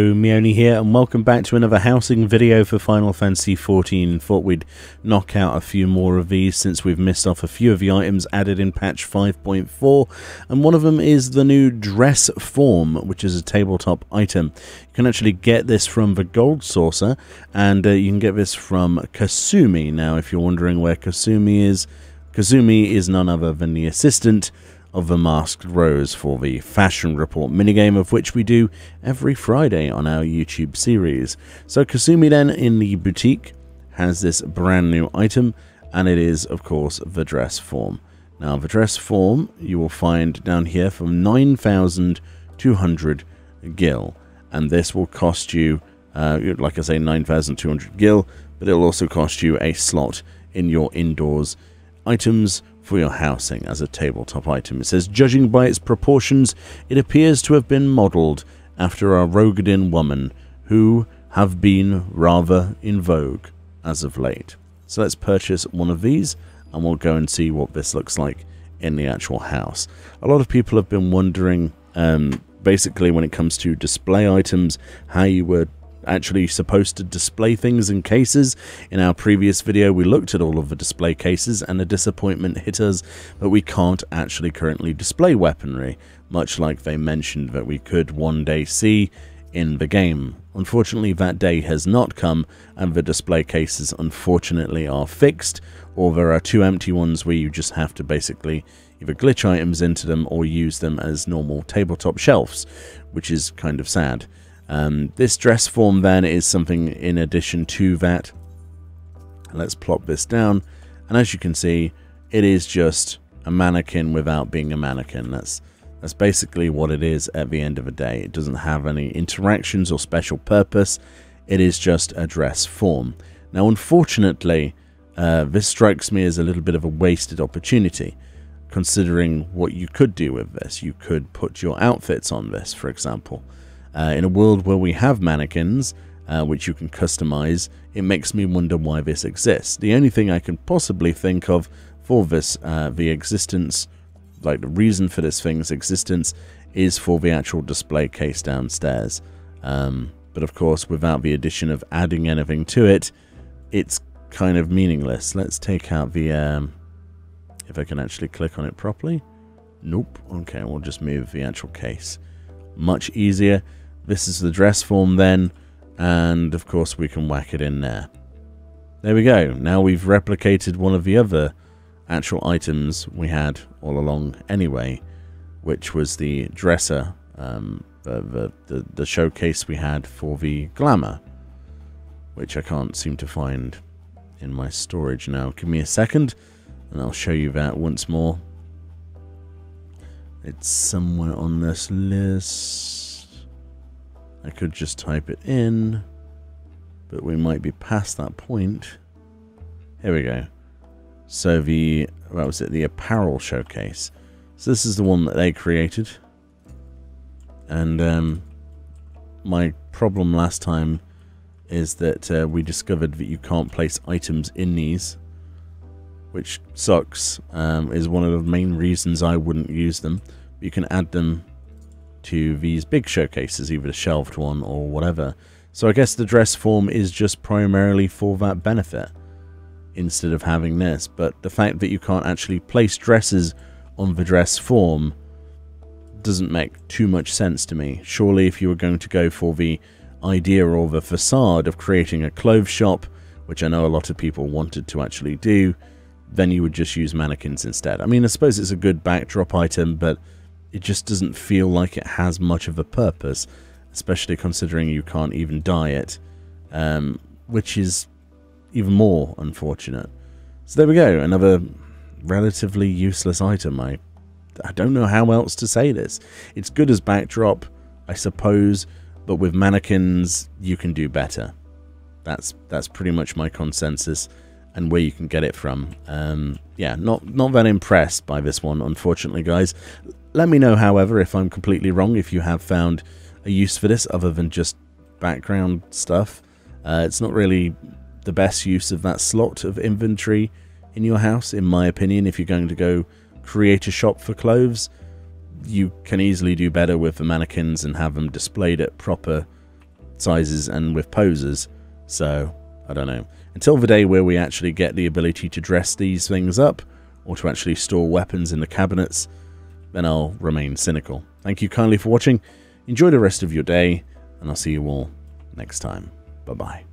Meoni here and welcome back to another housing video for Final Fantasy XIV. Thought we'd knock out a few more of these since we've missed off a few of the items added in patch 5.4 and one of them is the new dress form which is a tabletop item. You can actually get this from the gold saucer and uh, you can get this from Kasumi. Now if you're wondering where Kasumi is, Kasumi is none other than the assistant of the Masked Rose for the Fashion Report minigame, of which we do every Friday on our YouTube series. So Kasumi then in the boutique has this brand new item, and it is, of course, the dress form. Now, the dress form you will find down here from 9,200 gil, and this will cost you, uh, like I say, 9,200 gil, but it will also cost you a slot in your indoors items for your housing as a tabletop item. It says, judging by its proportions, it appears to have been modelled after a Roegadyn woman, who have been rather in vogue as of late. So let's purchase one of these, and we'll go and see what this looks like in the actual house. A lot of people have been wondering, um, basically when it comes to display items, how you would actually supposed to display things in cases. In our previous video, we looked at all of the display cases and the disappointment hit us that we can't actually currently display weaponry, much like they mentioned that we could one day see in the game. Unfortunately, that day has not come, and the display cases unfortunately are fixed, or there are two empty ones where you just have to basically either glitch items into them or use them as normal tabletop shelves, which is kind of sad. Um, this dress form then is something in addition to that. Let's plop this down. And as you can see, it is just a mannequin without being a mannequin. That's that's basically what it is at the end of the day. It doesn't have any interactions or special purpose. It is just a dress form. Now, unfortunately, uh, this strikes me as a little bit of a wasted opportunity, considering what you could do with this. You could put your outfits on this, for example. Uh, in a world where we have mannequins, uh, which you can customize, it makes me wonder why this exists. The only thing I can possibly think of for this, uh, the existence, like the reason for this thing's existence, is for the actual display case downstairs. Um, but of course, without the addition of adding anything to it, it's kind of meaningless. Let's take out the, um, if I can actually click on it properly. Nope. Okay, we'll just move the actual case. Much easier. This is the dress form then, and of course we can whack it in there. There we go. Now we've replicated one of the other actual items we had all along anyway, which was the dresser, um, the, the, the, the showcase we had for the glamour, which I can't seem to find in my storage now. Give me a second, and I'll show you that once more. It's somewhere on this list. I could just type it in, but we might be past that point. Here we go. So the, what was it, the apparel showcase. So this is the one that they created. And um, my problem last time is that uh, we discovered that you can't place items in these, which sucks, um, is one of the main reasons I wouldn't use them. You can add them to these big showcases, either the shelved one or whatever. So I guess the dress form is just primarily for that benefit instead of having this. But the fact that you can't actually place dresses on the dress form doesn't make too much sense to me. Surely if you were going to go for the idea or the facade of creating a clothes shop, which I know a lot of people wanted to actually do, then you would just use mannequins instead. I mean, I suppose it's a good backdrop item, but it just doesn't feel like it has much of a purpose, especially considering you can't even dye it, um, which is even more unfortunate. So there we go, another relatively useless item. I, I don't know how else to say this. It's good as backdrop, I suppose, but with mannequins, you can do better. That's that's pretty much my consensus and where you can get it from. Um, yeah, not not that impressed by this one, unfortunately, guys. Let me know, however, if I'm completely wrong, if you have found a use for this other than just background stuff. Uh, it's not really the best use of that slot of inventory in your house, in my opinion. If you're going to go create a shop for clothes, you can easily do better with the mannequins and have them displayed at proper sizes and with poses. So, I don't know. Until the day where we actually get the ability to dress these things up, or to actually store weapons in the cabinets, then I'll remain cynical. Thank you kindly for watching. Enjoy the rest of your day, and I'll see you all next time. Bye bye.